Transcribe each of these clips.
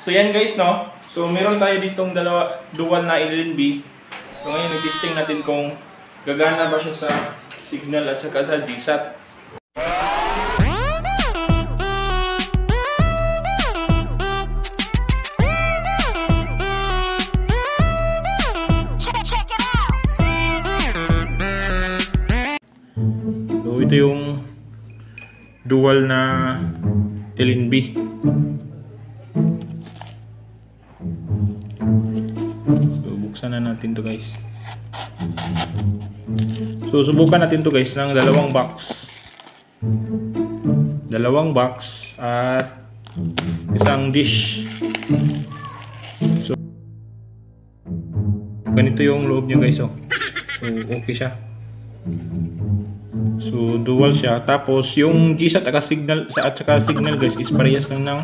So yan guys, no? So meron tayo ditong dalawa, dual na LNB. So ngayon, nag-testing natin kung gagana ba siya sa signal at saka sa GSAT. So ito yung dual na LNB. So buksan na natin to guys. So subukan natin to guys ng dalawang box. Dalawang box at isang dish. So ganito yung loob niya guys oh. So okay siya. So dual siya. Tapos yung GSAT at saka signal sa at saka signal guys is parehas lang ng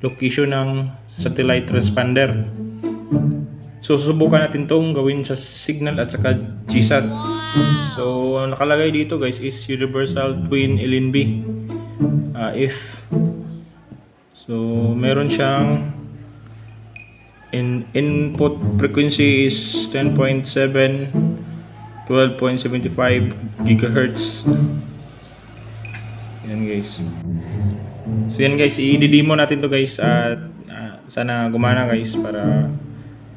location ng satellite transponder. So susubukan natin tong gawin sa signal at saka GSAT. So ang nakalagay dito guys is universal twin LNB. Ah, if So meron siyang in input frequency is 10.7 12.75 gigahertz. Yan guys. So yan guys, i-demo natin to guys at sana gumana guys para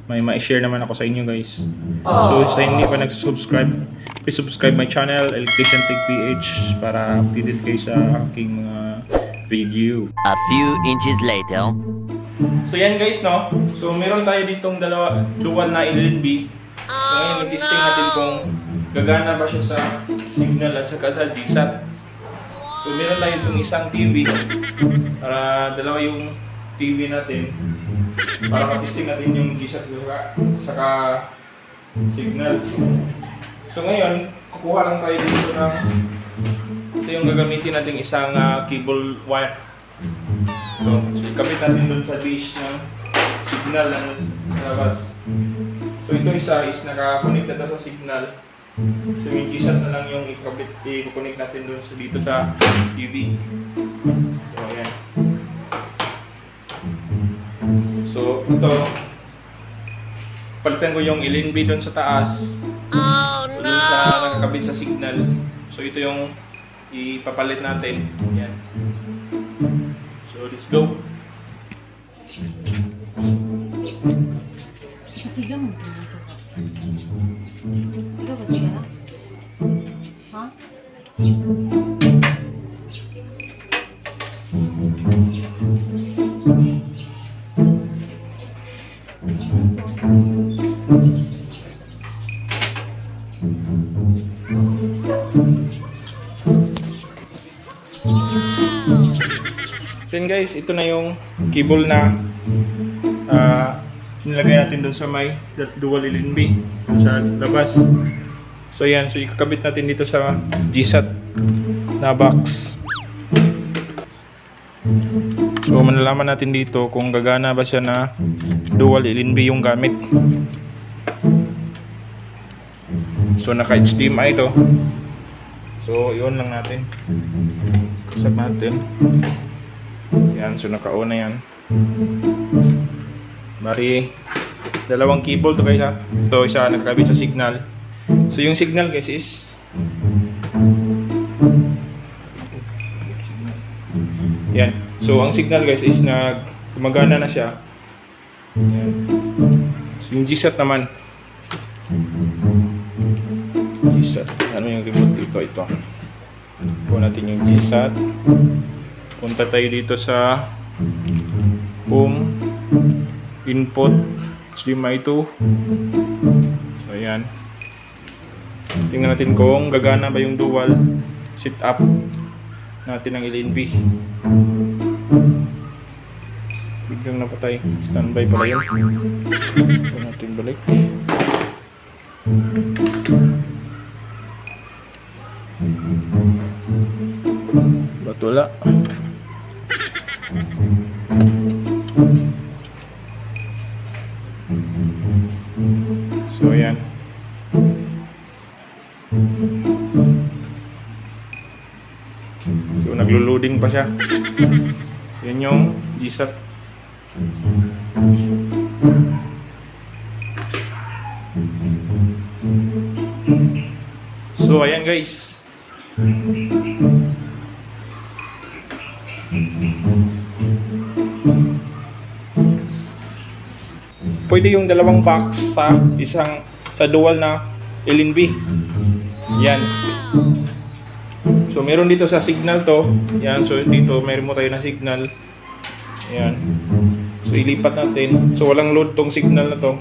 may ma-share naman ako sa inyo guys. So sa hindi pa nag-subscribe, please subscribe my channel, Electrician Tech PH para updated kayo sa aking mga video. A few inches later. So yan guys no. So meron tayo ditong dalawa dual na LNB. So ngayon mag-testing natin kung gagana ba siya sa signal at saka sa GSAT. So meron tayo itong isang TV. Para dalawa yung TV natin. Para matesting natin yung GSAT saka, saka signal. So ngayon, kukuha lang tayo dito ng ito yung gagamitin natin isang ah, cable wire. So, so ikabit natin dun sa dish ng signal na sa labas. So ito isa is naka-connect na sa signal. So yung GSAT na lang yung ikabit, i-connect natin dun sa dito sa TV. So ayan. Ito, palitan ko yung LNB dun sa taas. Oh no! Dun sa nakakabit sa signal. So ito yung ipapalit natin. Yan. So let's go. Kasiga mo. Ikaw kasiga na? Ha? So yun guys, ito na yung cable na ah, nilagay natin doon sa may dual LNB sa labas. So yan, so ikakabit natin dito sa GSAT na box. So malalaman natin dito kung gagana ba siya na dual LNB yung gamit. So naka HDMI ito. So yun lang natin. Kasap natin. Yan, so naka-on na yan. Bari, dalawang cable to guys ha. Ito, isa nakakabit sa signal. So yung signal guys is Yan. So ang signal guys is nag gumagana na siya. Yan. So yung GSAT naman. GSAT. Ano yung remote dito? Ito. Kuha natin yung GSAT. Punta tayo dito sa home input HDMI 2 so ayan. Tingnan natin kung gagana ba yung dual setup natin ng LNB biglang napatay. Standby pala yun? Ito natin balik tula so yan so naglo-loading pa siya. So yan yung GSAT. So ayan guys. Pwede yung dalawang box sa isang sa dual na LNB. Yan. So meron dito sa signal to. Yan, so dito meron mo tayo na signal. Yan. So ilipat natin. So walang load tong signal na to.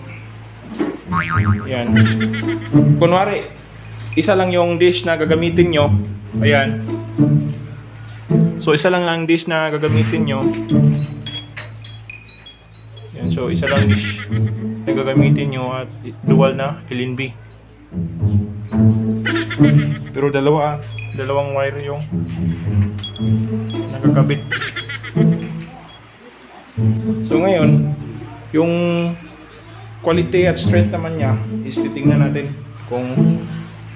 Yan. Kunwari, isa lang yung dish na gagamitin nyo. Ayan. So isa lang lang dish na gagamitin nyo. So isa lang dish na gagamitin nyo at dual na LNB. Pero dalawa, dalawang wire yung nakakabit. So ngayon, yung quality at strength naman niya is titingnan natin kung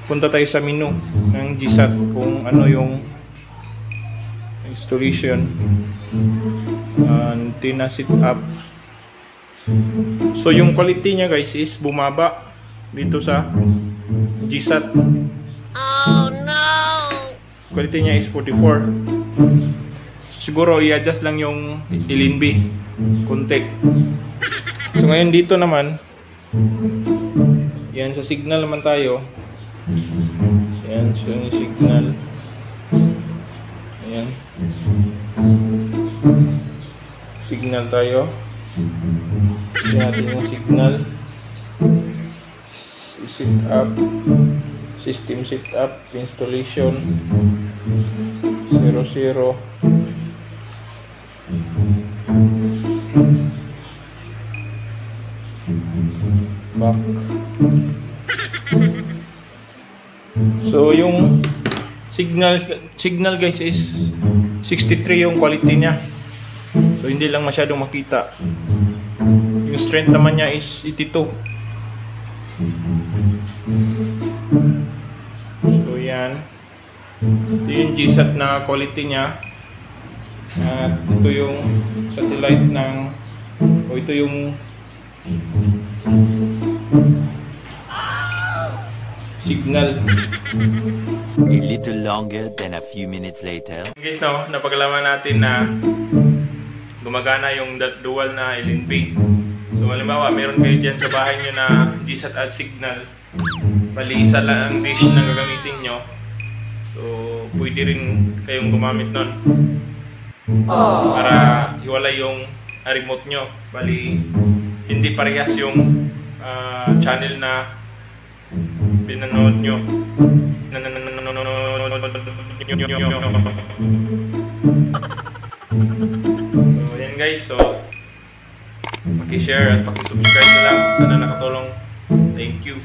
punta tayo sa menu ng GSAT kung ano yung installation antenna setup so yung quality niya guys is bumaba dito sa GSAT. Oh no! quality niya is 44 siguro i-adjust lang yung LNB konti. So ngayon dito naman yan sa signal naman tayo. Yan so yung signal. Ayan. Signal tayo Tignan natin yung signal. Set up. System setup installation. 00 back. So yung signal signal guys is 63 yung quality niya so hindi lang masyadong makita yung strength naman niya is 82 So yan. Ito yung GSAT na quality niya. At ito yung satellite ng o ito yung signal. A little longer than a few minutes later. Guys, no, napagalaman natin na gumagana yung dual na LNB. So, halimbawa, meron kayo dyan sa bahay nyo na GSAT at signal. Bali, isa lang ang dish na gagamitin nyo. So, pwede rin kayong gumamit nun. Para hiwalay yung ah, remote nyo. Bali, hindi parehas yung ah, channel na pinanood nyo. Yan guys. So, paki-share at paki-subscribe na lang. Sana nakatulong. Thank you.